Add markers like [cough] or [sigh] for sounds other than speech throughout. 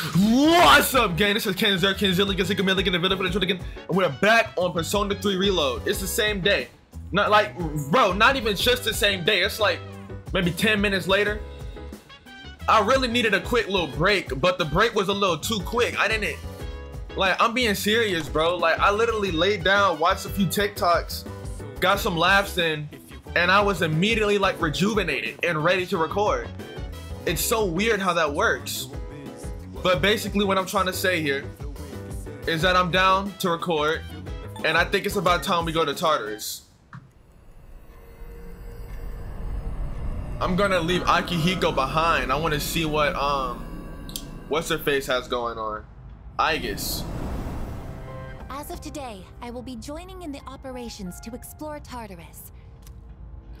What's up, gang? This is Ken Zer, Ken Zilligan, Zika Milligan, and Villa again. And we're back on Persona 3 Reload. It's the same day. Not like, bro, not even just the same day. It's like maybe 10 minutes later. I really needed a quick little break, but the break was a little too quick. I didn't, like, I'm being serious, bro. Like, I literally laid down, watched a few TikToks, got some laughs in, and I was immediately like rejuvenated and ready to record. It's so weird how that works. But basically what I'm trying to say here is that I'm down to record and I think it's about time we go to Tartarus. I'm gonna leave Akihiko behind. I wanna see what um what's her face has going on. Aigis. As of today, I will be joining in the operations to explore Tartarus.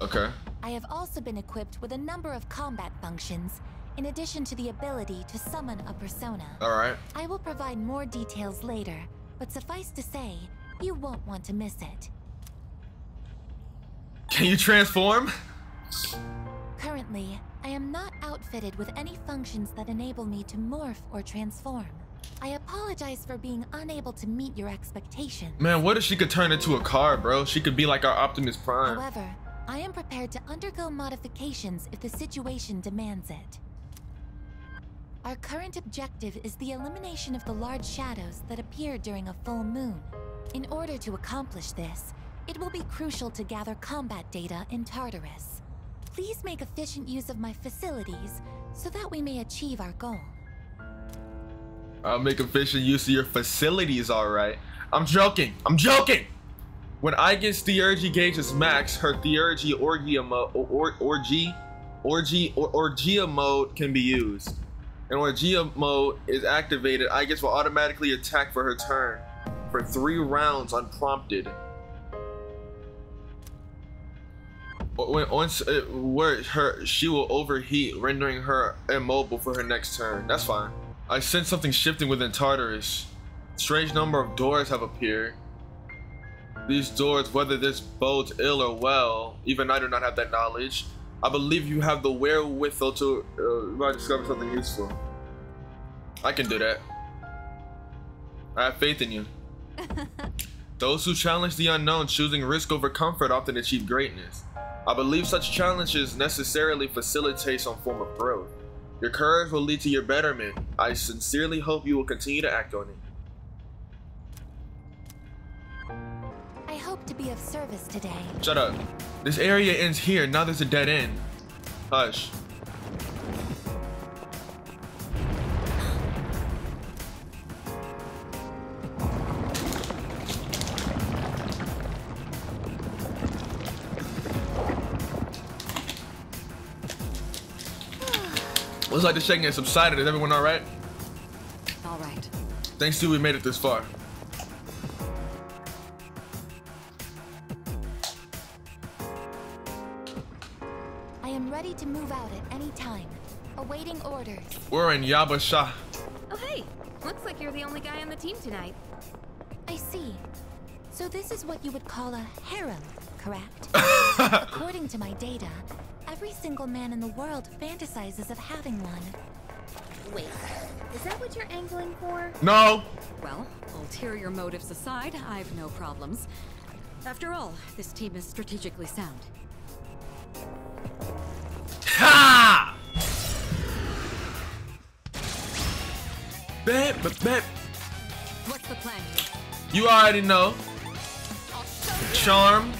Okay. I have also been equipped with a number of combat functions, in addition to the ability to summon a persona. Alright. I will provide more details later, but suffice to say, you won't want to miss it. Can you transform? Currently, I am not outfitted with any functions that enable me to morph or transform. I apologize for being unable to meet your expectations. Man, what if she could turn into a car, bro? She could be like our Optimus Prime. However, I am prepared to undergo modifications if the situation demands it. Our current objective is the elimination of the large shadows that appear during a full moon. In order to accomplish this, it will be crucial to gather combat data in Tartarus. Please make efficient use of my facilities so that we may achieve our goal. I'll make efficient use of your facilities, alright. I'm joking. I'm joking! When Aigis Theurgy gauge is max, her Theurgy Orgia mode, or, orgy, orgy, or, Orgia mode can be used. And Orgia mode is activated, Aigis will automatically attack for her turn for three rounds unprompted. When once it, where her she will overheat, rendering her immobile for her next turn. That's fine. I sense something shifting within Tartarus. Strange number of doors have appeared. These doors, whether this bodes ill or well, even I do not have that knowledge. I believe you have the wherewithal to uh, discover something useful. I can do that. I have faith in you. [laughs] Those who challenge the unknown, choosing risk over comfort, often achieve greatness. I believe such challenges necessarily facilitate some form of growth. Your courage will lead to your betterment. I sincerely hope you will continue to act on it. Hope to be of service today. Shut up. This area ends here. Now there's a dead end. Hush. Looks like the shaking has subsided. Is everyone all right? All right. Thanks to we made it this far. Orders. We're in Yabbashah. Oh, hey. Looks like you're the only guy on the team tonight. I see. So this is what you would call a harem, correct? [laughs] According to my data, every single man in the world fantasizes of having one. Wait, is that what you're angling for? No. Well, ulterior motives aside, I've no problems. After all, this team is strategically sound. Bet, bet. What's the plan? You already know. I'll show you. Charm.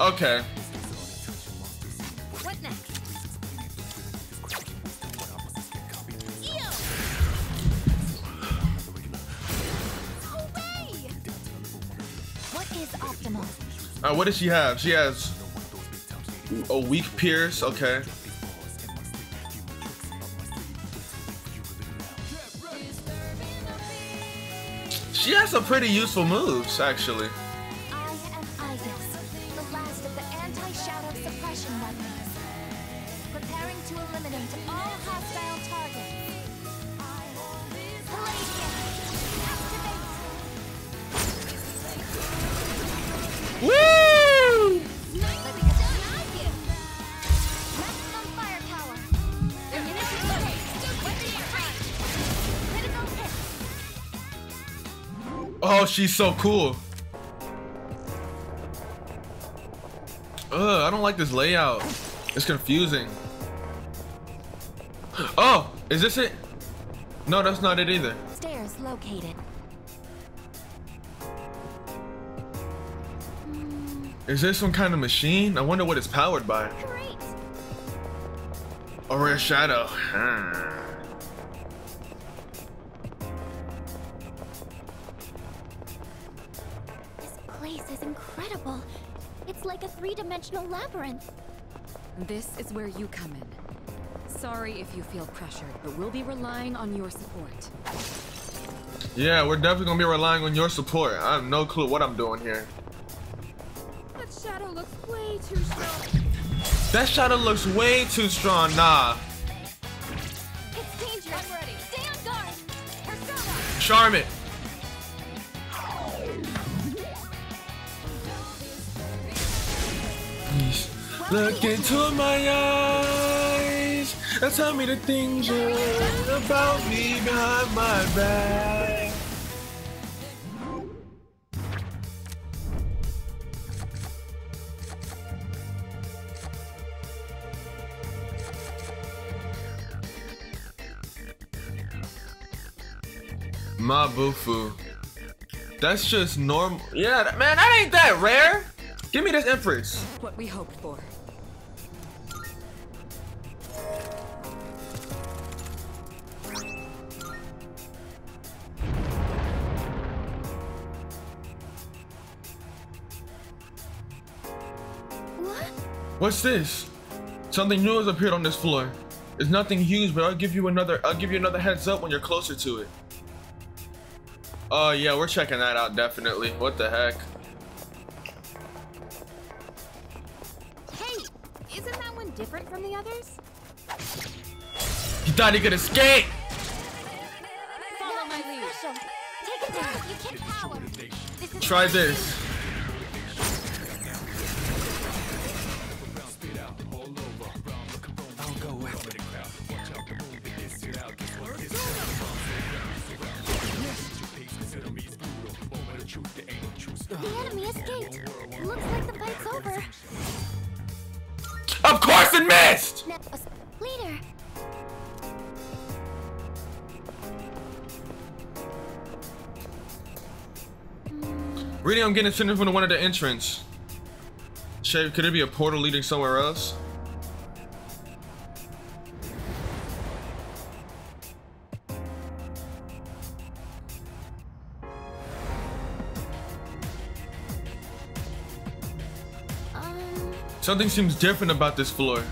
Okay. What next? What is optimal? Uh, what does she have? She has a weak pierce. Okay. She has some pretty useful moves, actually. I am the last of the anti-shadow suppression weapons. Preparing to eliminate all hostile targets. Palladion, activate! Oh, she's so cool. Ugh, I don't like this layout. It's confusing. Oh, is this it? No, that's not it either. Stairs located. Is this some kind of machine? I wonder what it's powered by. Great. A rare shadow. Hmm. Place is incredible. It's like a three-dimensional labyrinth. This is where you come in. Sorry if you feel pressured, but we'll be relying on your support. Yeah, we're definitely gonna be relying on your support. I have no clue what I'm doing here. That shadow looks way too strong. That shadow looks way too strong. Nah. It's dangerous. ready. Stay on guard. Persona. Charm it. Look into my eyes and tell me the things you about me behind my back. Mabufu. That's just normal. Yeah, man, that ain't that rare. Give me this Empress. What we hoped for. What? What's this? Something new has appeared on this floor. It's nothing huge, but I'll give you another. I'll give you another heads up when you're closer to it. Oh yeah, we're checking that out definitely. What the heck? Different from the others? He thought he could escape. Follow my lead. Special. Take Of missed. Uh, leader. Reading, I'm getting sent from the one of the entrance. Shave, could it be a portal leading somewhere else? Something seems different about this floor.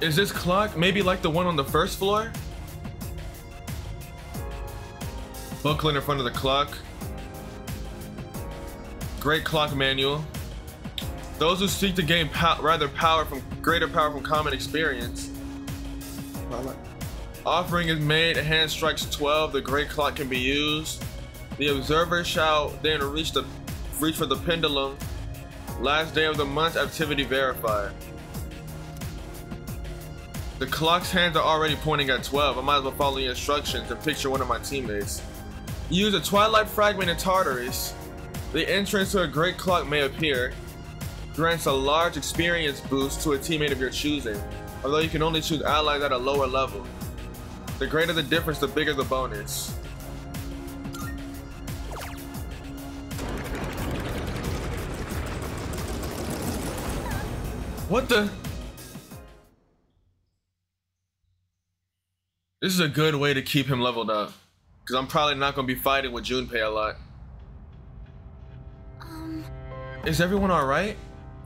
Is this clock maybe like the one on the first floor? Booklet in front of the clock. Great clock manual. Those who seek to gain pow rather power from greater power from common experience. Offering is made, hand strikes 12, the great clock can be used. The observer shall then reach the reach for the pendulum. Last day of the month, activity verified. The clock's hands are already pointing at 12. I might as well follow the instructions and picture one of my teammates. Use a twilight fragment in Tartarus. The entrance to a great clock may appear. Grants a large experience boost to a teammate of your choosing, although you can only choose allies at a lower level. The greater the difference, the bigger the bonus. What the? This is a good way to keep him leveled up. Because I'm probably not going to be fighting with Junpei a lot. um, Is everyone alright?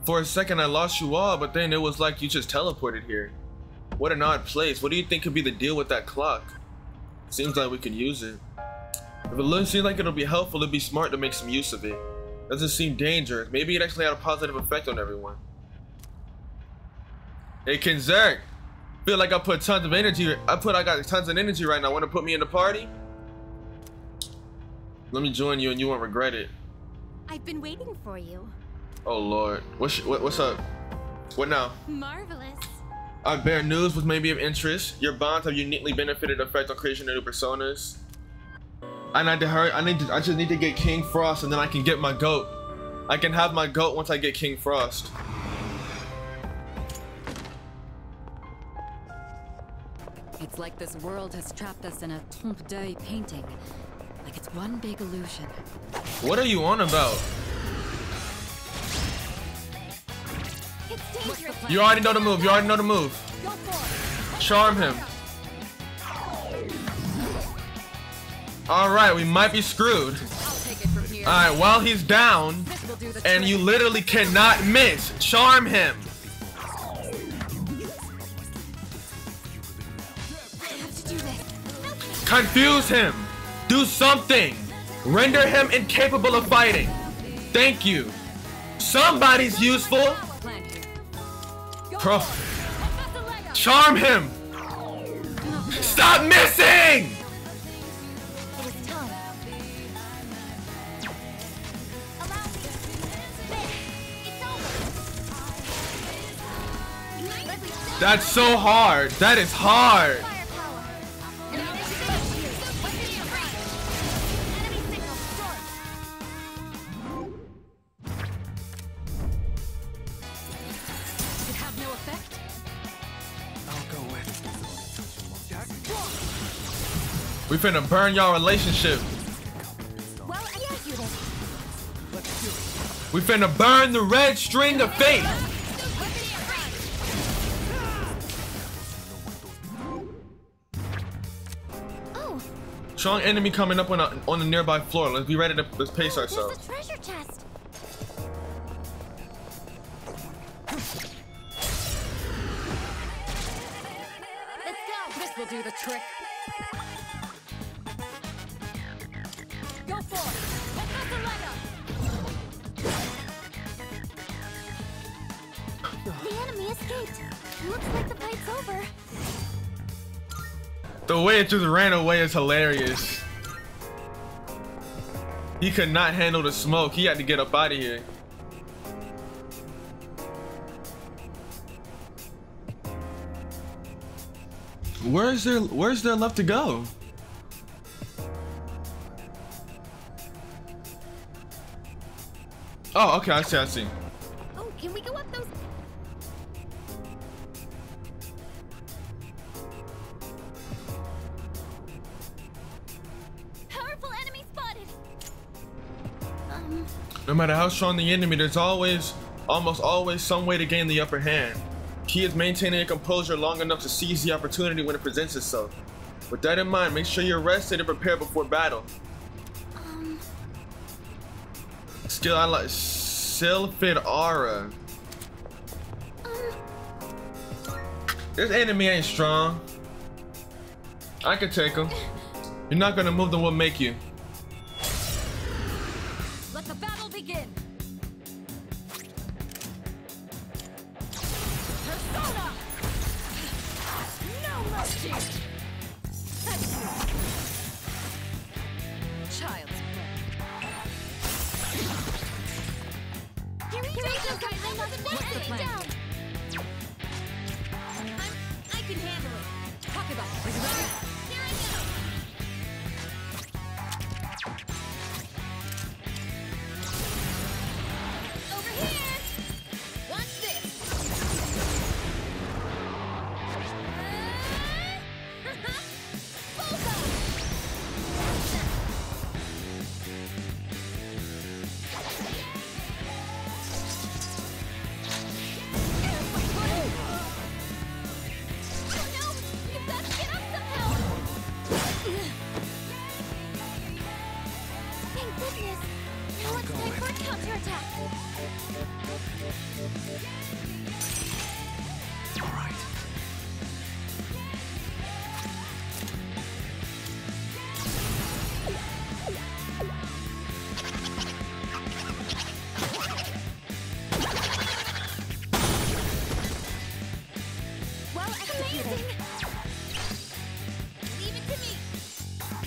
For a second I lost you all, but then it was like you just teleported here. What an odd place. What do you think could be the deal with that clock? Seems like we could use it. If it looks seems like it'll be helpful, it'd be smart to make some use of it. Doesn't seem dangerous. Maybe it actually had a positive effect on everyone. Hey KenZerk, feel like I put tons of energy. I put I got tons of energy right now. Want to put me in the party? Let me join you, and you won't regret it. I've been waiting for you. Oh Lord, what's what, what's up? What now? Marvelous. I bear news which may be of interest. Your bonds have uniquely benefited effect on creation of new personas. I need to hurry. I need to. I just need to get King Frost, and then I can get my goat. I can have my goat once I get King Frost. It's like this world has trapped us in a trompe d'oeil painting. Like it's one big illusion. What are you on about? It's What's the dangerous. plan? You already know the move. You already know the move. Go for it. Charm him. All right, we might be screwed. I'll take it from here. All right, while he's down, This will do the and you literally cannot miss. Charm him. Confuse him. Do something. Render him incapable of fighting. Thank you. Somebody's useful. Pro. Charm him. Stop missing. That's so hard. That is hard. We finna burn y'all relationship. Well executed. We finna burn the red string of fate. Oh, Strong enemy coming up on a, on the nearby floor. Let's be ready to let's pace ourselves. a treasure chest. Let's go. This will do the trick. The way it just ran away is hilarious. He could not handle the smoke. He had to get up out of here. Where's there where's there left to go? Oh, okay, I see, I see. Oh, can we go No matter how strong the enemy, there's always, almost always some way to gain the upper hand. Key is maintaining a composure long enough to seize the opportunity when it presents itself. With that in mind, make sure you're rested and prepared before battle. um, Skill I like Sylphid Aura. um, This enemy ain't strong. I can take him. You're not gonna move them, will make you.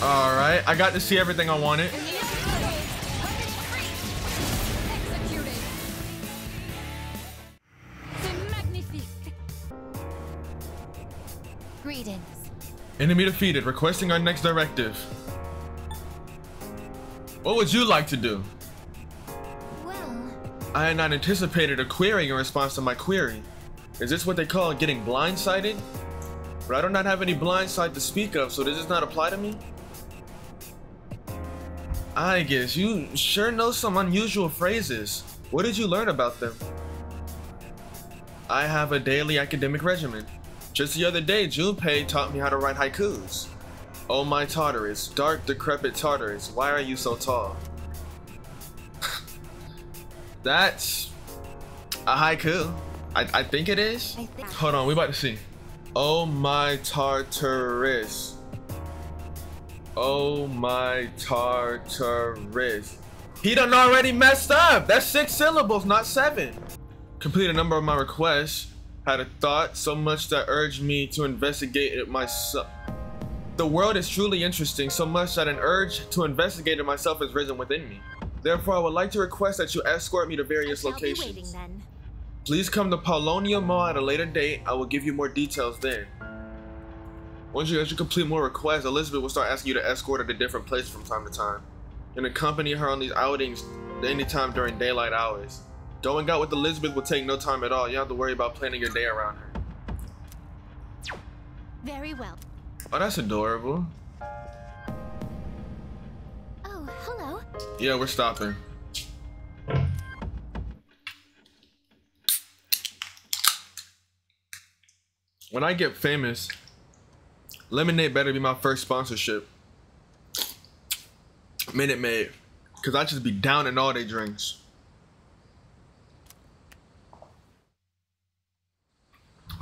All right, I got to see everything I wanted. Executed. C'est magnifique. greetings. Enemy defeated. Requesting our next directive. What would you like to do? Well, I had not anticipated a query in response to my query. Is this what they call getting blindsided? But I do not have any blindside to speak of, so does this not apply to me? I guess you sure know some unusual phrases. What did you learn about them? I have a daily academic regimen. Just the other day, Junpei taught me how to write haikus. Oh my Tartarus, dark decrepit Tartarus, why are you so tall? [laughs] That's a haiku. I, I think it is. Hold on, we about to see. Oh my Tartarus. Oh my Tartarus. He done already messed up. That's six syllables, not seven. Complete a number of my requests. Had a thought so much that urged me to investigate it myself. The world is truly interesting so much that an urge to investigate it myself has risen within me. Therefore, I would like to request that you escort me to various I'll be locations. waiting then. Please come to Paulownia Mall at a later date. I will give you more details then. Once you, as you complete more requests, Elizabeth will start asking you to escort her to different places from time to time, and accompany her on these outings anytime during daylight hours. Going out with Elizabeth will take no time at all. You don't have to worry about planning your day around her. Very well. Oh, that's adorable. Oh, hello. Yeah, we're stopping. When I get famous, Lemonade better be my first sponsorship. Minute Maid. Cause I just be down in all they drinks.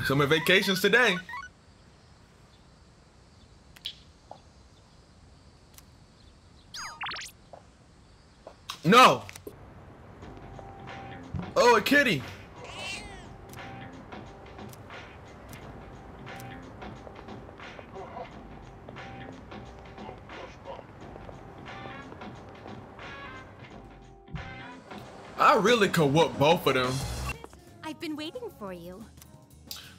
Summer vacations today. No. Oh, a kitty. I really could whoop both of them. I've been waiting for you.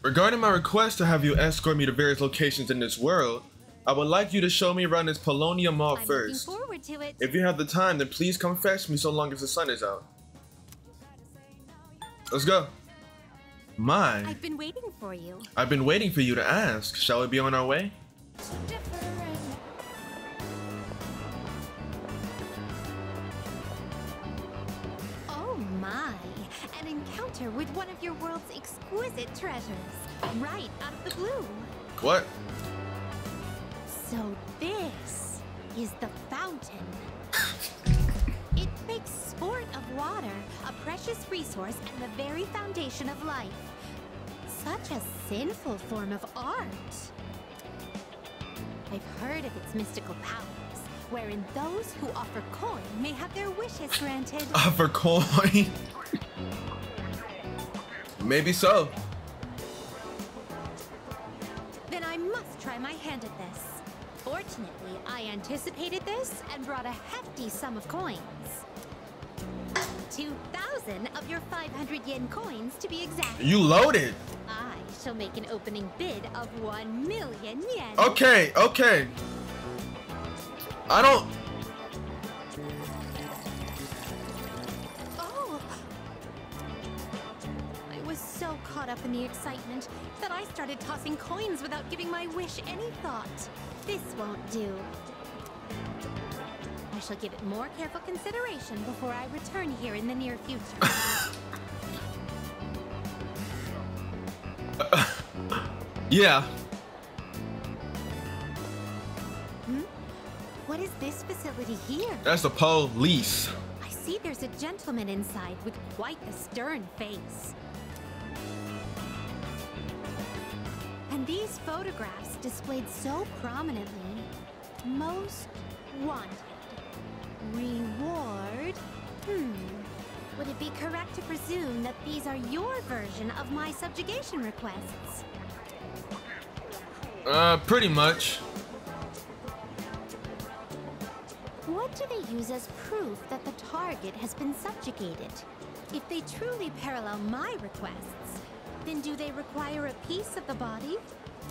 Regarding my request to have you escort me to various locations in this world, I would like you to show me around this Paulownia Mall I'm first. looking forward to it. If you have the time, then please come fetch me so long as the sun is out. Let's go. My, I've been waiting for you. I've been waiting for you to ask. Shall we be on our way? One of your world's exquisite treasures. Right out of the blue. What? So this is the fountain. it makes sport of water, a precious resource and the very foundation of life. Such a sinful form of art. I've heard of its mystical powers, wherein those who offer coin may have their wishes granted. [laughs] Offer coin. Maybe so. Then I must try my hand at this. Fortunately, I anticipated this and brought a hefty sum of coins. 2,000 of your 500 yen coins to be exact. You loaded. I shall make an opening bid of 1 million yen. Okay, okay. I don't. Caught up in the excitement that I started tossing coins without giving my wish any thought. This won't do. I shall give it more careful consideration before I return here in the near future. [laughs] Yeah. Hmm? what is this facility here? That's the police. I see there's a gentleman inside with quite a stern face. These photographs displayed so prominently. Most wanted. Reward? Hmm. Would it be correct to presume that these are your version of my subjugation requests? Uh, pretty much. What do they use as proof that the target has been subjugated? If they truly parallel my requests, then do they require a piece of the body?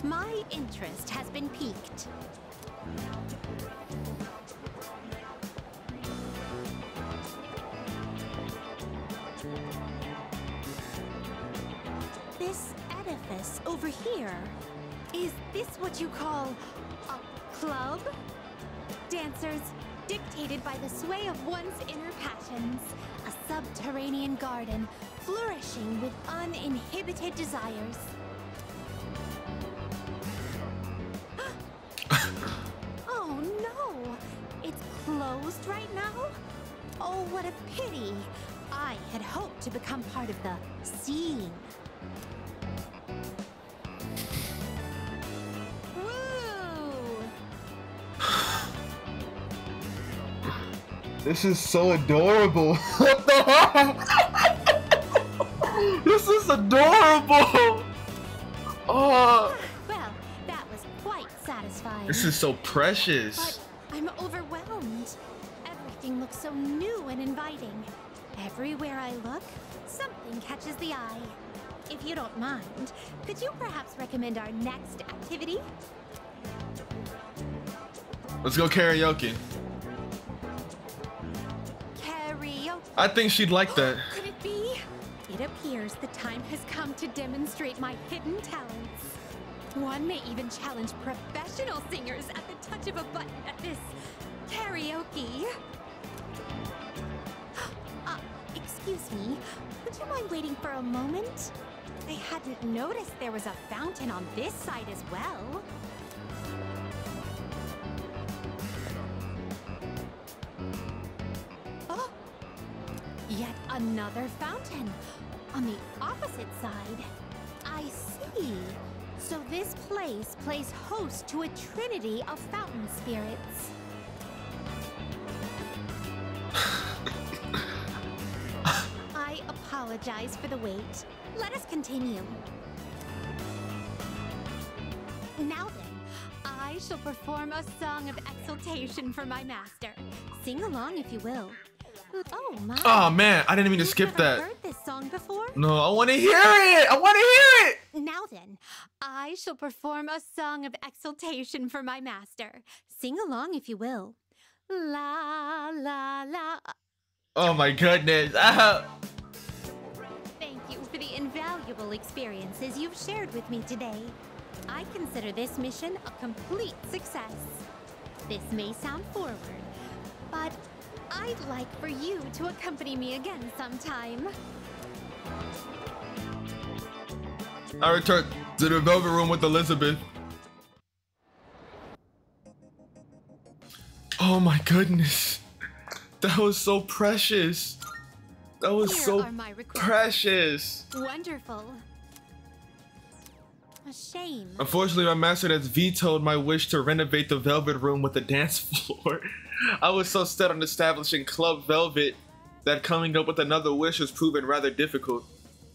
My interest has been piqued. This edifice over here, is this what you call a club? Dancers dictated by the sway of one's inner passions, a subterranean garden flourishing with uninhibited desires. Closed right now? Oh, what a pity! I had hoped to become part of the scene. This is so adorable. what the heck? this is adorable. Oh, Well, that was quite satisfying. this is so precious. But something catches the eye. If you don't mind, could you perhaps recommend our next activity? Let's go karaoke. Karaoke. I think she'd like that. [gasps] Could it be? It appears the time has come to demonstrate my hidden talents. One may even challenge professional singers at the touch of a button at this karaoke. [gasps] Uh, excuse me, would you mind waiting for a moment? I hadn't noticed there was a fountain on this side as well. Oh, Yet another fountain on the opposite side. I see. So this place plays host to a trinity of fountain spirits. Apologize for the wait. Let us continue. Now then, I shall perform a song of exultation for my master. Sing along if you will. Oh my. Oh man, I didn't mean to You've skip that. heard this song before? No, I want to hear it. I want to hear it. Now then, I shall perform a song of exultation for my master. Sing along if you will. La la la. Oh my goodness. [laughs] For the invaluable experiences you've shared with me today. I consider this mission a complete success. This may sound forward, but I'd like for you to accompany me again sometime. I return to the velvet room with Elizabeth. Oh my goodness. That was so precious. That was Here so are my requests. precious. Wonderful. A shame. Unfortunately, my master has vetoed my wish to renovate the velvet room with a dance [laughs] floor. I was so set on establishing Club Velvet that coming up with another wish has proven rather difficult.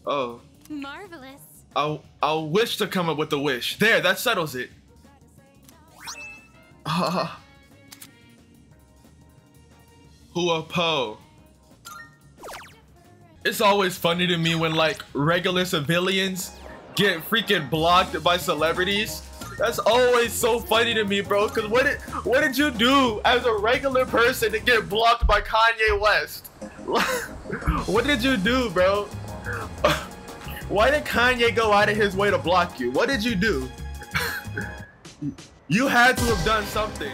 Oh, Marvelous. I'll, I'll wish to come up with a wish. There, that settles it. [laughs] Ah. Hua Po. It's always funny to me when like regular civilians get freaking blocked by celebrities. That's always so funny to me, bro. Cause what did what did you do as a regular person to get blocked by Kanye West? [laughs] what did you do, bro? [laughs] Why did Kanye go out of his way to block you? What did you do? [laughs] you had to have done something.